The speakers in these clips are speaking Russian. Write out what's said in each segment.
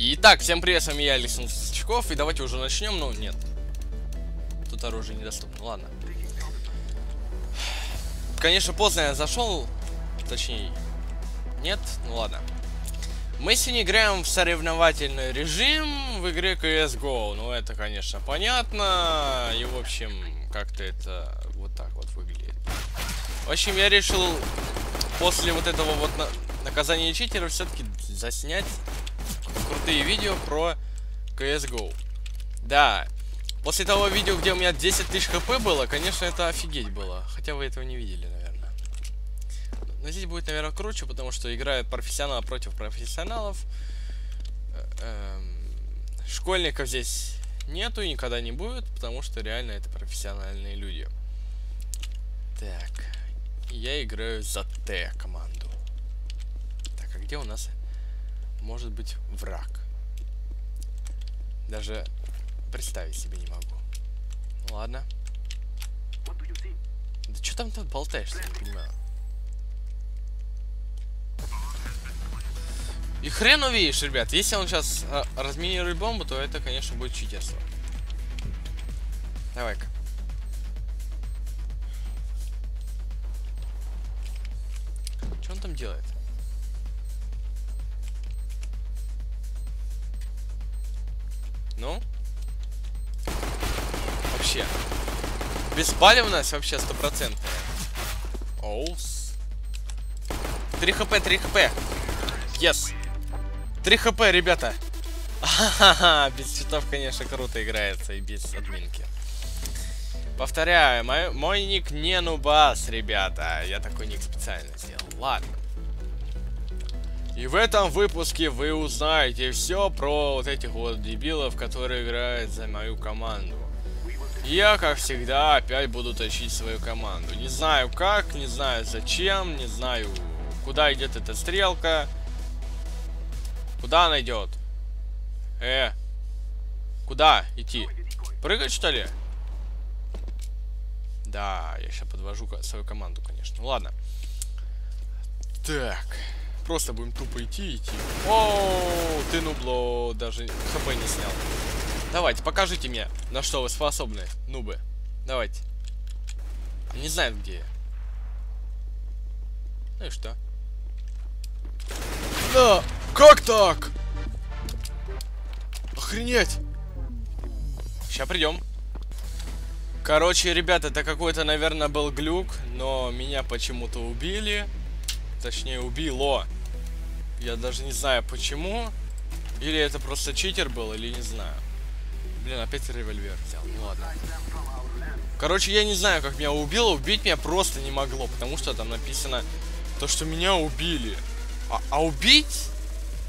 Итак, всем привет, с вами я, Александр Сычков, и давайте уже начнем, ну, нет. Тут оружие недоступно, ладно. Конечно, поздно я зашел, точнее, нет, ну ладно. Мы сегодня играем в соревновательный режим в игре CSGO, ну это, конечно, понятно, и, в общем, как-то это вот так вот выглядит. В общем, я решил после вот этого вот на наказания читеров все-таки заснять крутые видео про CSGO. Да, после того видео, где у меня 10 тысяч хп было, конечно, это офигеть было. Хотя вы этого не видели, наверное. Но здесь будет, наверное, круче, потому что играют профессионалы против профессионалов. Эм, школьников здесь нету и никогда не будет, потому что реально это профессиональные люди. Так, я играю за Т команду. Так, а где у нас может быть враг. Даже представить себе не могу. Ну, ладно. Да что там ты болтаешь, я не понимаю. И хрен увидишь, ребят. Если он сейчас э, разминирует бомбу, то это, конечно, будет читерство. Давай-ка. Что он там делает? Ну? Вообще. Беспалевность вообще стопроцентная. Оус. 3 хп, 3 хп. Yes. 3 хп, ребята. Ха-ха-ха, без читов, конечно, круто играется и без админки. Повторяю, мой, мой ник не нубас, ребята. Я такой ник специально сделал. Ладно. И в этом выпуске вы узнаете все про вот этих вот дебилов, которые играют за мою команду. Я, как всегда, опять буду тащить свою команду. Не знаю как, не знаю зачем, не знаю куда идет эта стрелка. Куда она идет? Э, куда идти? Прыгать что ли? Да, я сейчас подвожу свою команду, конечно. Ладно. Так. Просто будем тупо идти идти. О, ты нубло, даже хп не снял. Давайте, покажите мне, на что вы способны, нубы. Давайте. Не знаю, где я. Ну и что? Да, как так? Охренеть! Сейчас придем. Короче, ребята, это какой-то, наверное, был глюк, но меня почему-то убили. Точнее, убило. Я даже не знаю почему. Или это просто читер был, или не знаю. Блин, опять револьвер взял. Ну ладно. Короче, я не знаю, как меня убило. Убить меня просто не могло, потому что там написано то, что меня убили. А, а убить?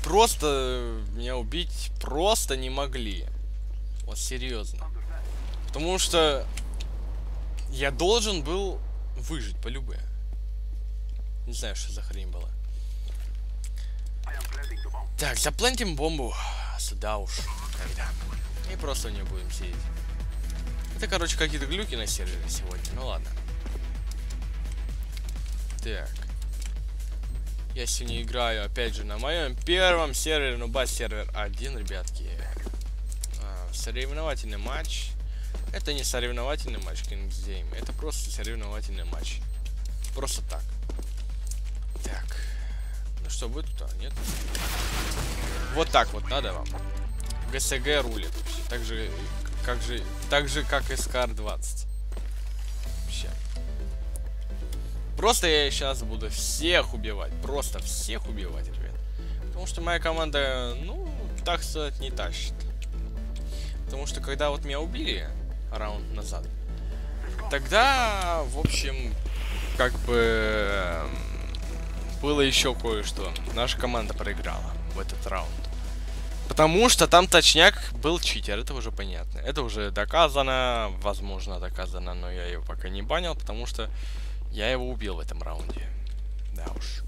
Просто меня убить просто не могли. Вот серьезно. Потому что я должен был выжить по любые. Не знаю, что за хрень была. Так, заплентим бомбу сюда уж, когда. И просто не будем сидеть. Это, короче, какие-то глюки на сервере сегодня. Ну ладно. Так. Я сегодня играю, опять же, на моем первом сервере, ну, бас сервер 1, ребятки. А, соревновательный матч. Это не соревновательный матч King's Game, это просто соревновательный матч. Просто так. Так. Ну что, будет тут? А, нет? Вот так вот надо вам. ГСГ рулит вообще. Так же, как же, так же, как и Скар 20. Вообще. Просто я сейчас буду всех убивать. Просто всех убивать, ребят. Потому что моя команда, ну, так сказать, не тащит. Потому что когда вот меня убили раунд назад, тогда, в общем, как бы было еще кое-что. Наша команда проиграла в этот раунд. Потому что там точняк был читер, это уже понятно. Это уже доказано, возможно доказано, но я его пока не банил, потому что я его убил в этом раунде. Да уж.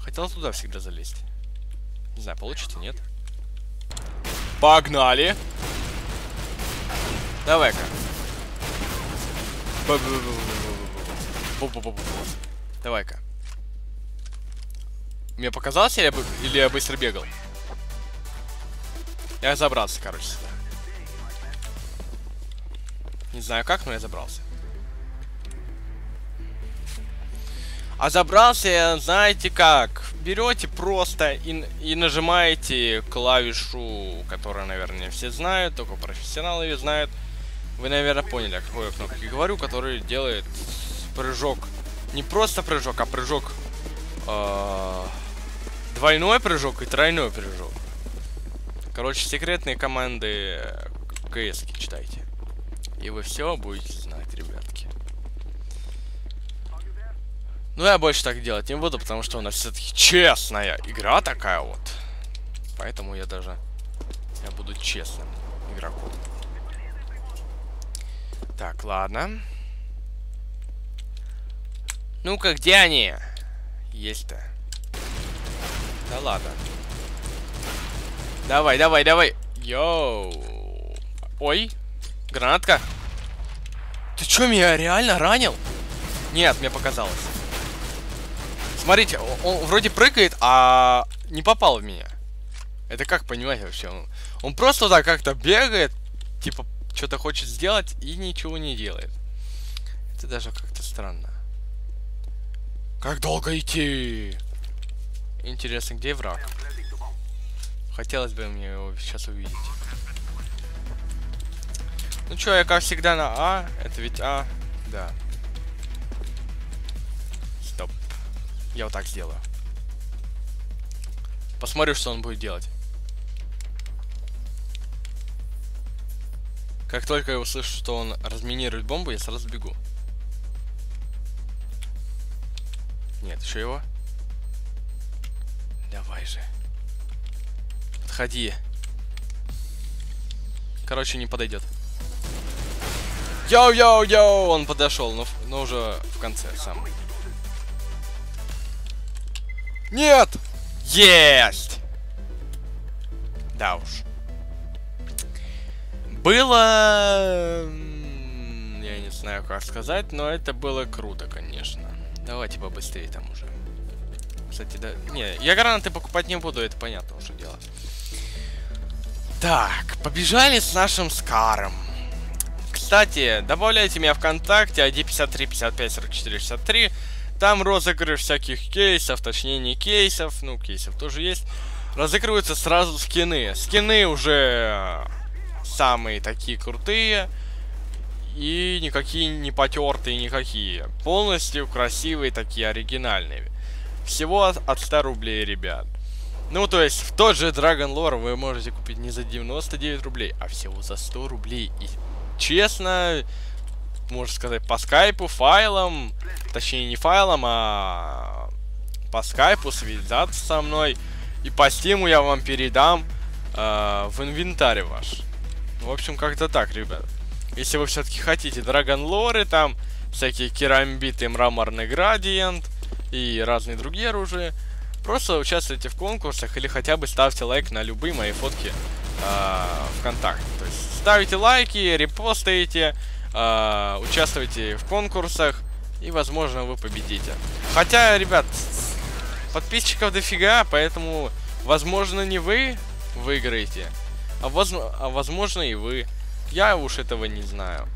Хотел туда всегда залезть. Не знаю, получится, нет? Погнали! Давай-ка. Давай-ка. Мне показалось, или я, или я быстро бегал? Я забрался, короче, сюда. Не знаю как, но я забрался. А забрался я, знаете как? Берете просто и, и нажимаете клавишу, которую, наверное, все знают, только профессионалы ее знают. Вы, наверное, поняли, о какой я кнопке говорю, который делает прыжок. Не просто прыжок, а прыжок... Э, двойной прыжок и тройной прыжок. Короче, секретные команды КС читайте. И вы все будете знать, ребятки. Ну, я больше так делать не буду, потому что у нас все-таки честная игра такая вот. Поэтому я даже... Я буду честным игроком. Так, ладно. Ну-ка, где они? Есть-то. Да ладно. Давай, давай, давай. Йоу. Ой. Гранатка. Ты чё, меня реально ранил? Нет, мне показалось. Смотрите, он, он вроде прыгает, а не попал в меня. Это как понимать вообще? Он, он просто так как-то бегает, типа что-то хочет сделать и ничего не делает. Это даже как-то странно. Как долго идти? Интересно, где враг? Хотелось бы мне его сейчас увидеть. Ну что, я как всегда на А. Это ведь А. Да. Стоп. Я вот так сделаю. Посмотрю, что он будет делать. Как только я услышу, что он разминирует бомбу, я сразу бегу. Нет, еще его. Давай же. Подходи. Короче, не подойдет. Йоу-йоу-йоу! Он подошел, но, но уже в конце сам. Нет! Есть! Да уж. Было... Я не знаю, как сказать, но это было круто, конечно. Давайте побыстрее там уже. Кстати, да... Не, я гранаты покупать не буду, это понятно уже дело. Так, побежали с нашим Скаром. Кстати, добавляйте меня ВКонтакте, ID 53 55 44 63. Там розыгрыш всяких кейсов, точнее не кейсов, ну кейсов тоже есть. Разыгрываются сразу скины. Скины уже самые такие крутые. И никакие не потертые, никакие. Полностью красивые, такие оригинальные. Всего от 100 рублей, ребят. Ну, то есть, в тот же Dragon Lore вы можете купить не за 99 рублей, а всего за 100 рублей. И, честно, можно сказать, по скайпу, файлом, точнее, не файлом, а по скайпу связаться со мной. И по стиму я вам передам э, в инвентарь ваш. В общем, как-то так, ребят. Если вы все-таки хотите Драгон Лоры, там всякие керамбиты, мраморный градиент и разные другие оружия, просто участвуйте в конкурсах или хотя бы ставьте лайк на любые мои фотки э, ВКонтакте. То есть ставите лайки, репостаете, э, участвуйте в конкурсах и, возможно, вы победите. Хотя, ребят, подписчиков дофига, поэтому, возможно, не вы выиграете, а, воз... а возможно и вы. Я уж этого не знаю.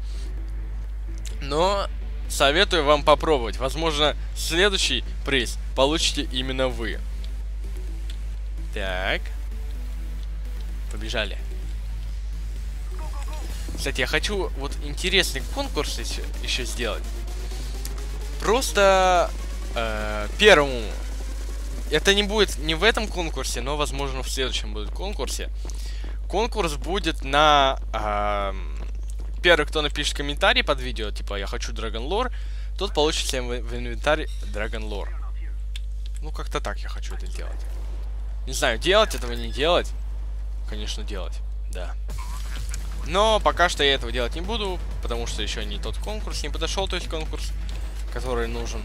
Но советую вам попробовать. Возможно, следующий приз получите именно вы. Так. Побежали. Кстати, я хочу вот интересный конкурс еще, еще сделать. Просто э, первому это не будет не в этом конкурсе, но, возможно, в следующем будет конкурсе. Конкурс будет на... Э, первый, кто напишет комментарий под видео, типа, я хочу Dragon Lore, тот получит себе в, инвентарь Dragon Lore. Ну, как-то так я хочу это сделать. Не знаю, делать этого не делать. Конечно, делать, да. Но пока что я этого делать не буду, потому что еще не тот конкурс, не подошел тот конкурс, который нужен.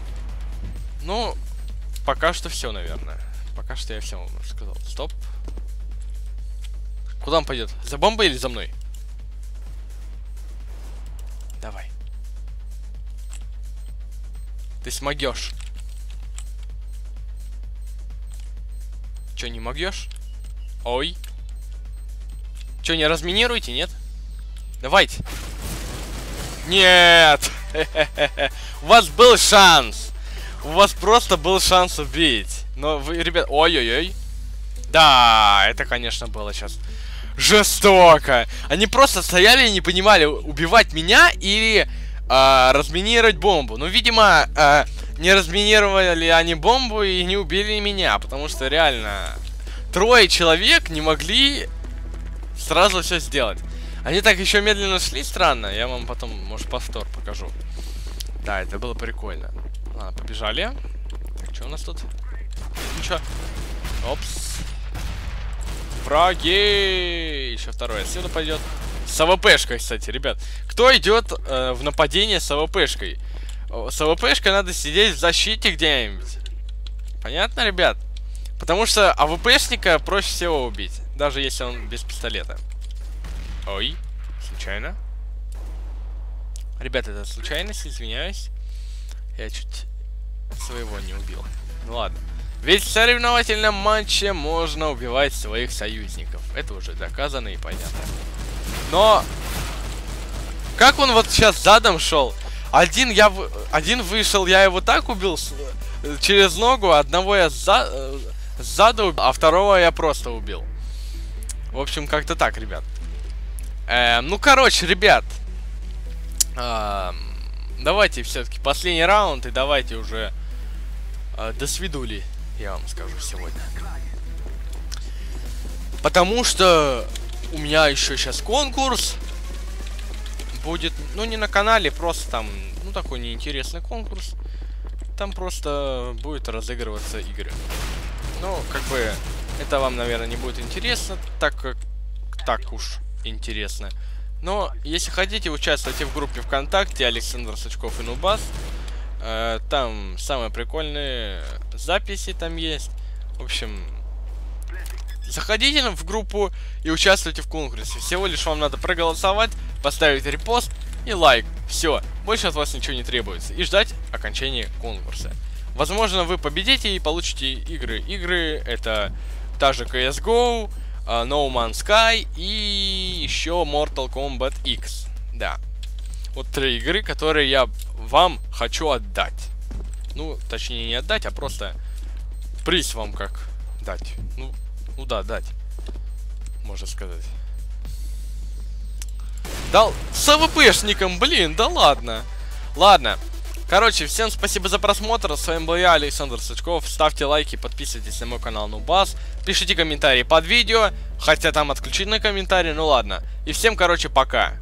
Ну, пока что все, наверное. Пока что я все вам сказал. Стоп. Куда он пойдет? За бомбой или за мной? Давай. Ты смогешь. Че, не могешь? Ой. Че, не разминируете, нет? Давайте. Нет! У вас был шанс! У вас просто был шанс убить. Но вы, ребят... Ой-ой-ой. Да, это, конечно, было сейчас жестоко. Они просто стояли и не понимали, убивать меня или э, разминировать бомбу. Ну, видимо, э, не разминировали они бомбу и не убили меня, потому что реально трое человек не могли сразу все сделать. Они так еще медленно шли, странно. Я вам потом, может, повтор покажу. Да, это было прикольно. Ладно, побежали. Так, что у нас тут? Ничего. Опс. Враги! Еще второе. Отсюда пойдет. С АВПшкой, кстати, ребят. Кто идет э, в нападение с АВПшкой? С АВПшкой надо сидеть в защите где-нибудь. Понятно, ребят? Потому что АВПшника проще всего убить. Даже если он без пистолета. Ой, случайно. Ребята, это случайность, извиняюсь. Я чуть своего не убил. Ну ладно. Ведь в соревновательном матче можно убивать своих союзников. Это уже доказано и понятно. Но... Как он вот сейчас задом шел? Один я... Один вышел, я его так убил э, через ногу, одного я за... Сзаду убил, а второго я просто убил. В общем, как-то так, ребят. Э, ну, короче, ребят. Э, давайте все-таки последний раунд и давайте уже э, до свидули я вам скажу сегодня. Потому что у меня еще сейчас конкурс будет, ну не на канале, просто там, ну такой неинтересный конкурс. Там просто будет разыгрываться игры. Ну, как бы, это вам, наверное, не будет интересно, так как так уж интересно. Но, если хотите, участвуйте в группе ВКонтакте Александр Сачков и Нубас. Э, там самые прикольные записи там есть. В общем, заходите в группу и участвуйте в конкурсе. Всего лишь вам надо проголосовать, поставить репост и лайк. Все, больше от вас ничего не требуется. И ждать окончания конкурса. Возможно, вы победите и получите игры. Игры это та же CSGO, uh, No Man's Sky и еще Mortal Kombat X. Да. Вот три игры, которые я вам хочу отдать. Ну, точнее не отдать, а просто приз вам как дать. Ну, ну да, дать. Можно сказать. Дал с АВПшником, блин, да ладно. Ладно. Короче, всем спасибо за просмотр. С вами был я, Александр Сачков. Ставьте лайки, подписывайтесь на мой канал Нубас. Пишите комментарии под видео. Хотя там отключить на комментарии, ну ладно. И всем, короче, пока.